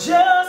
Just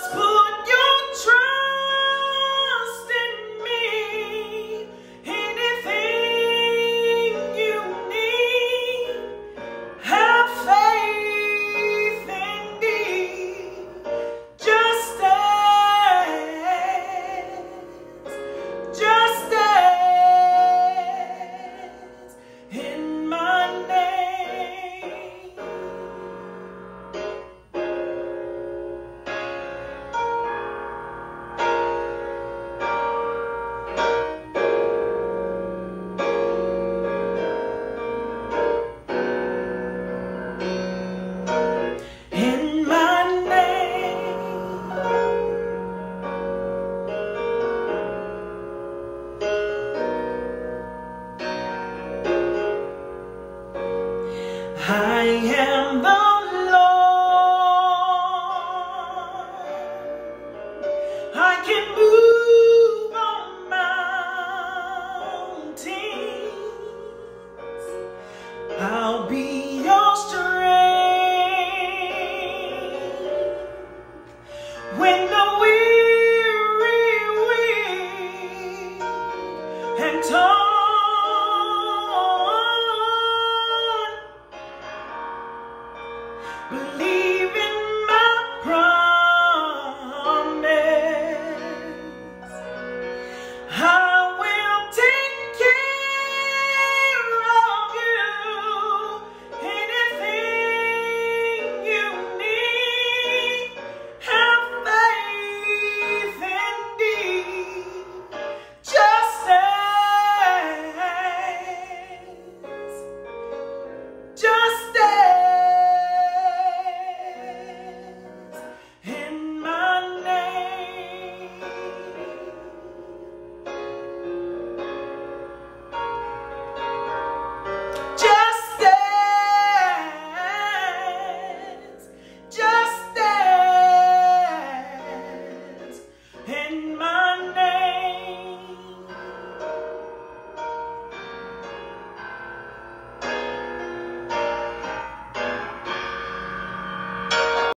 am the Lord. I can move on mountains. I'll be your strength. When the weary, weary and torn Believe